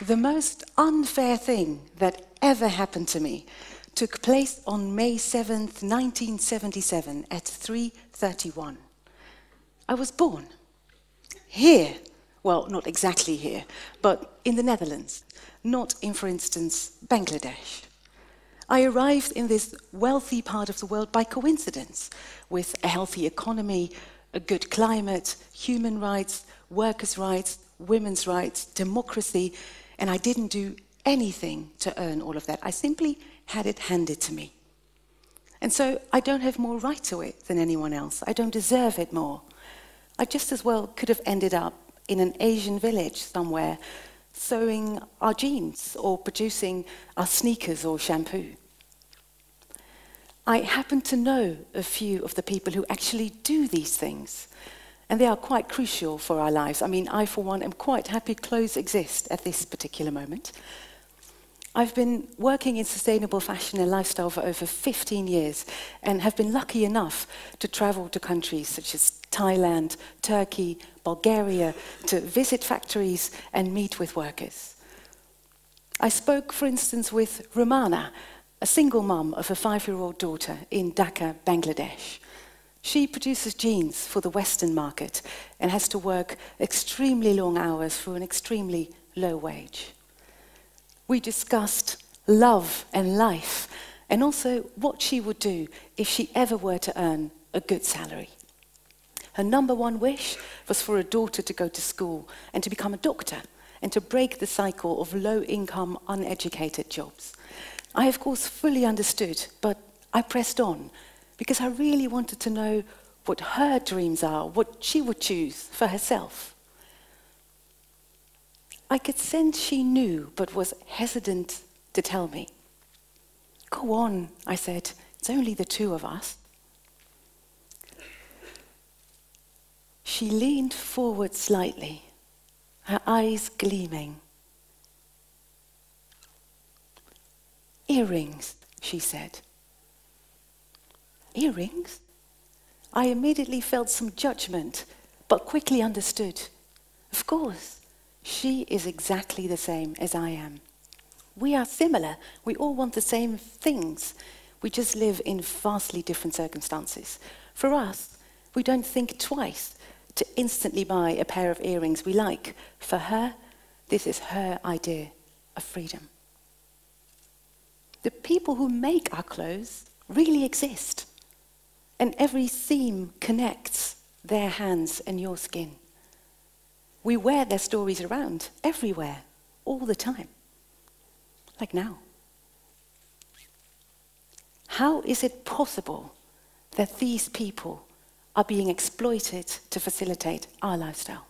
The most unfair thing that ever happened to me took place on May 7th, 1977 at 3:31. I was born here. Well, not exactly here, but in the Netherlands, not in for instance Bangladesh. I arrived in this wealthy part of the world by coincidence with a healthy economy, a good climate, human rights, workers' rights, women's rights, democracy, and I didn't do anything to earn all of that. I simply had it handed to me. And so I don't have more right to it than anyone else. I don't deserve it more. I just as well could have ended up in an Asian village somewhere sewing our jeans or producing our sneakers or shampoo. I happen to know a few of the people who actually do these things, and they are quite crucial for our lives. I mean, I, for one, am quite happy clothes exist at this particular moment. I've been working in sustainable fashion and lifestyle for over 15 years and have been lucky enough to travel to countries such as Thailand, Turkey, Bulgaria, to visit factories and meet with workers. I spoke, for instance, with Romana, a single mum of a five-year-old daughter in Dhaka, Bangladesh. She produces jeans for the Western market and has to work extremely long hours for an extremely low wage we discussed love and life, and also what she would do if she ever were to earn a good salary. Her number one wish was for her daughter to go to school and to become a doctor and to break the cycle of low income, uneducated jobs. I, of course, fully understood, but I pressed on because I really wanted to know what her dreams are, what she would choose for herself. I could sense she knew, but was hesitant to tell me. Go on, I said. It's only the two of us. She leaned forward slightly, her eyes gleaming. Earrings, she said. Earrings? I immediately felt some judgment, but quickly understood. Of course. She is exactly the same as I am. We are similar. We all want the same things. We just live in vastly different circumstances. For us, we don't think twice to instantly buy a pair of earrings we like. For her, this is her idea of freedom. The people who make our clothes really exist, and every seam connects their hands and your skin. We wear their stories around everywhere, all the time, like now. How is it possible that these people are being exploited to facilitate our lifestyle?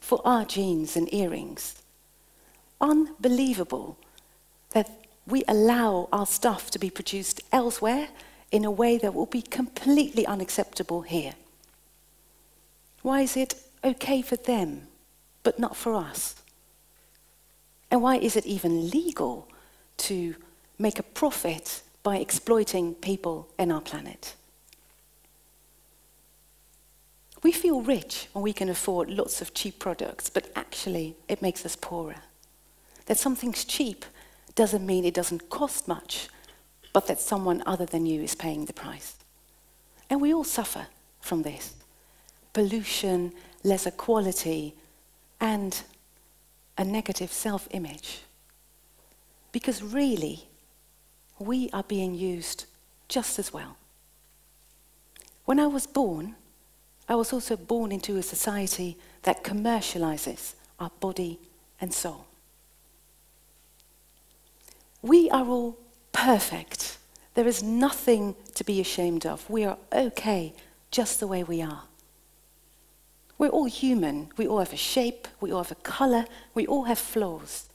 For our jeans and earrings. Unbelievable that we allow our stuff to be produced elsewhere in a way that will be completely unacceptable here. Why is it okay for them, but not for us? And why is it even legal to make a profit by exploiting people and our planet? We feel rich when we can afford lots of cheap products, but actually it makes us poorer. That something's cheap doesn't mean it doesn't cost much, but that someone other than you is paying the price. And we all suffer from this. Pollution lesser quality, and a negative self image. Because really, we are being used just as well. When I was born, I was also born into a society that commercializes our body and soul. We are all perfect. There is nothing to be ashamed of. We are okay just the way we are. We're all human. We all have a shape, we all have a color, we all have flaws.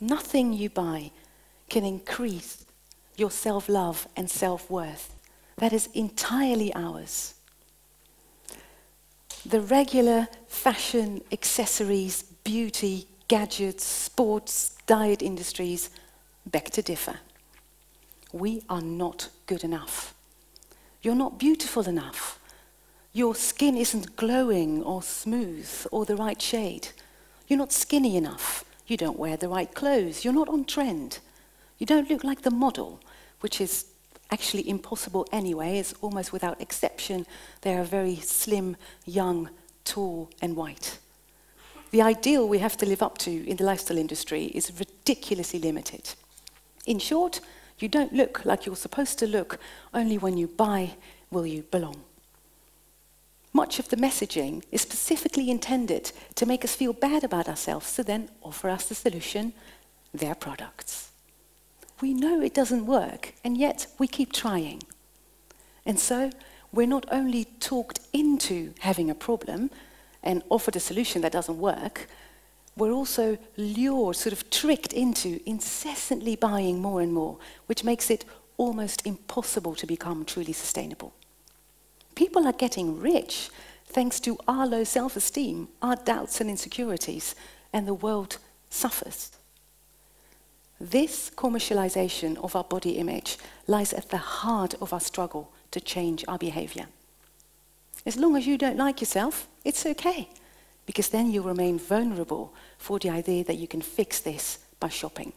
Nothing you buy can increase your self love and self worth. That is entirely ours. The regular fashion, accessories, beauty, gadgets, sports, diet industries beg to differ. We are not good enough. You're not beautiful enough. Your skin isn't glowing or smooth or the right shade. You're not skinny enough. You don't wear the right clothes. You're not on trend. You don't look like the model, which is actually impossible anyway, is almost without exception. They are very slim, young, tall, and white. The ideal we have to live up to in the lifestyle industry is ridiculously limited. In short, you don't look like you're supposed to look, only when you buy will you belong. Much of the messaging is specifically intended to make us feel bad about ourselves to then offer us the solution, their products. We know it doesn't work, and yet we keep trying. And so we're not only talked into having a problem and offered a solution that doesn't work, we're also lured, sort of tricked into incessantly buying more and more, which makes it almost impossible to become truly sustainable. People are getting rich thanks to our low self esteem, our doubts and insecurities, and the world suffers. This commercialization of our body image lies at the heart of our struggle to change our behavior. As long as you don't like yourself, it's okay, because then you remain vulnerable for the idea that you can fix this by shopping.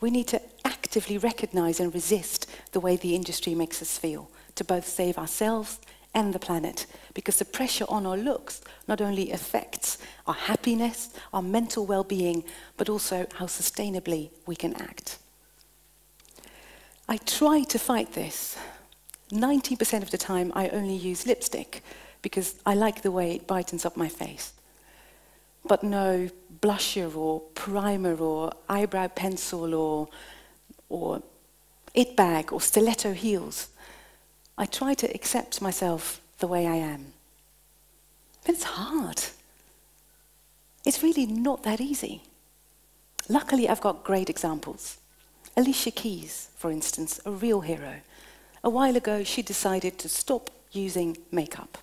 We need to actively recognize and resist the way the industry makes us feel to both save ourselves and the planet because the pressure on our looks not only affects our happiness, our mental well being, but also how sustainably we can act. I try to fight this. 90% of the time, I only use lipstick because I like the way it brightens up my face. But no blusher or primer or eyebrow pencil or, or it bag or stiletto heels. I try to accept myself the way I am. But it's hard. It's really not that easy. Luckily, I've got great examples. Alicia Keys, for instance, a real hero. A while ago, she decided to stop using makeup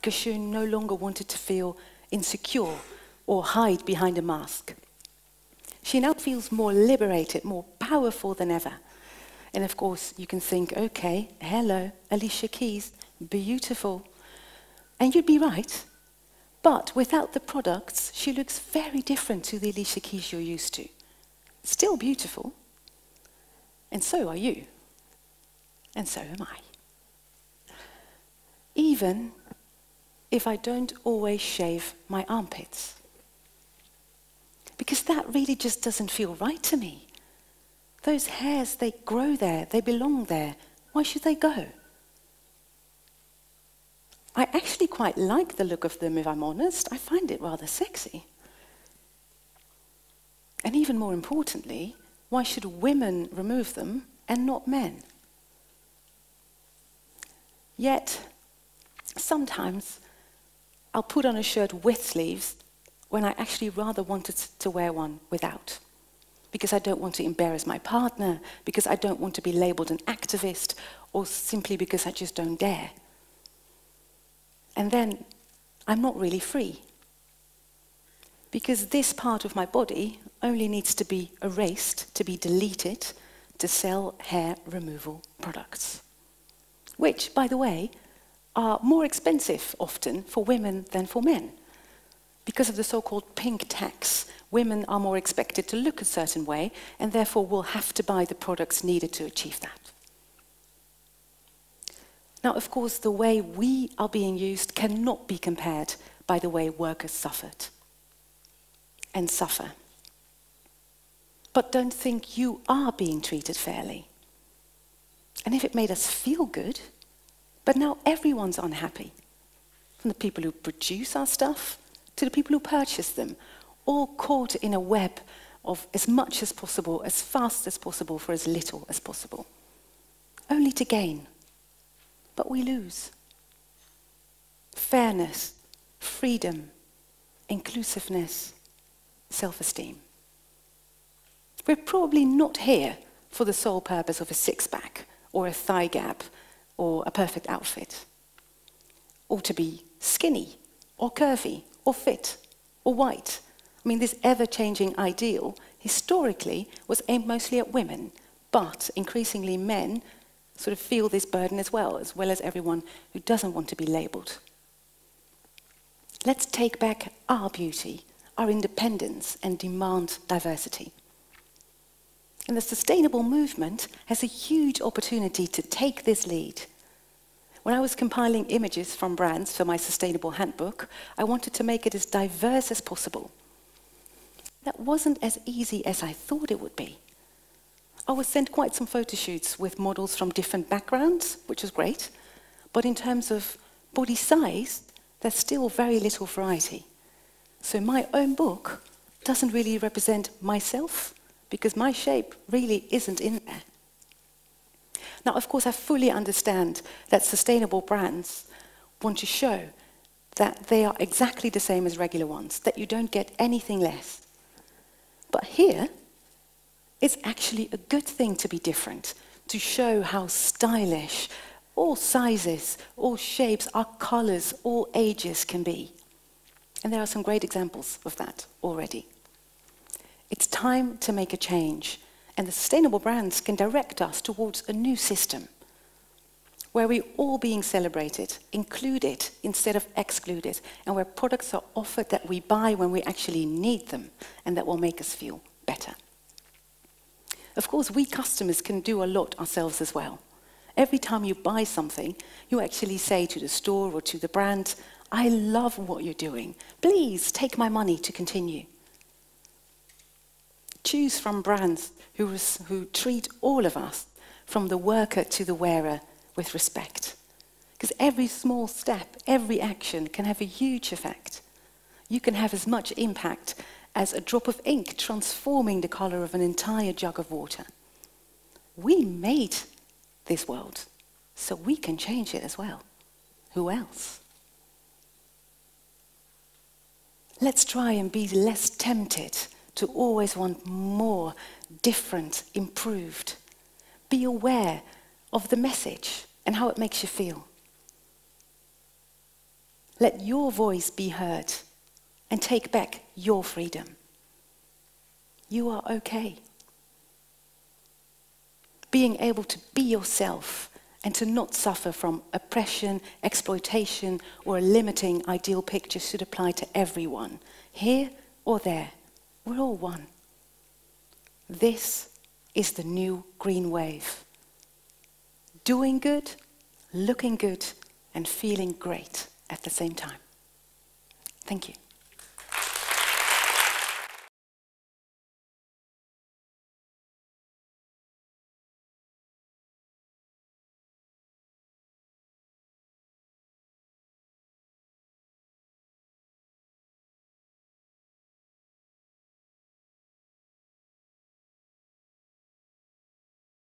because she no longer wanted to feel insecure or hide behind a mask. She now feels more liberated, more powerful than ever. And of course, you can think, okay, hello, Alicia Keys, beautiful. And you'd be right. But without the products, she looks very different to the Alicia Keys you're used to. Still beautiful. And so are you. And so am I. Even if I don't always shave my armpits. Because that really just doesn't feel right to me. Those hairs, they grow there, they belong there. Why should they go? I actually quite like the look of them, if I'm honest. I find it rather sexy. And even more importantly, why should women remove them and not men? Yet, sometimes I'll put on a shirt with sleeves when I actually rather wanted to wear one without because I don't want to embarrass my partner, because I don't want to be labeled an activist, or simply because I just don't dare. And then I'm not really free. Because this part of my body only needs to be erased, to be deleted, to sell hair removal products. Which, by the way, are more expensive often for women than for men because of the so-called pink tax, women are more expected to look a certain way and therefore will have to buy the products needed to achieve that. Now, of course, the way we are being used cannot be compared by the way workers suffered and suffer. But don't think you are being treated fairly. And if it made us feel good, but now everyone's unhappy, from the people who produce our stuff to the people who purchase them, all caught in a web of as much as possible, as fast as possible, for as little as possible. Only to gain. But we lose. Fairness, freedom, inclusiveness, self esteem. We're probably not here for the sole purpose of a six pack or a thigh gap or a perfect outfit, or to be skinny or curvy or fit or white. I mean, this ever changing ideal historically was aimed mostly at women, but increasingly men sort of feel this burden as well, as well as everyone who doesn't want to be labelled. Let's take back our beauty, our independence, and demand diversity. And the sustainable movement has a huge opportunity to take this lead. When I was compiling images from brands for my sustainable handbook, I wanted to make it as diverse as possible. That wasn't as easy as I thought it would be. I was sent quite some photo shoots with models from different backgrounds, which was great, but in terms of body size, there's still very little variety. So my own book doesn't really represent myself because my shape really isn't in there. Now, of course, I fully understand that sustainable brands want to show that they are exactly the same as regular ones, that you don't get anything less. But here, it's actually a good thing to be different, to show how stylish all sizes, all shapes, all colors, all ages can be. And there are some great examples of that already. It's time to make a change, and the sustainable brands can direct us towards a new system where we're all being celebrated, included instead of excluded, and where products are offered that we buy when we actually need them and that will make us feel better. Of course, we customers can do a lot ourselves as well. Every time you buy something, you actually say to the store or to the brand, I love what you're doing. Please take my money to continue. Choose from brands who, who treat all of us, from the worker to the wearer, with respect. Because every small step, every action can have a huge effect. You can have as much impact as a drop of ink transforming the color of an entire jug of water. We made this world, so we can change it as well. Who else? Let's try and be less tempted to always want more, different, improved. Be aware of the message and how it makes you feel. Let your voice be heard and take back your freedom. You are okay. Being able to be yourself and to not suffer from oppression, exploitation, or a limiting ideal picture should apply to everyone, here or there. We're all one. This is the new green wave. Doing good, looking good, and feeling great at the same time. Thank you.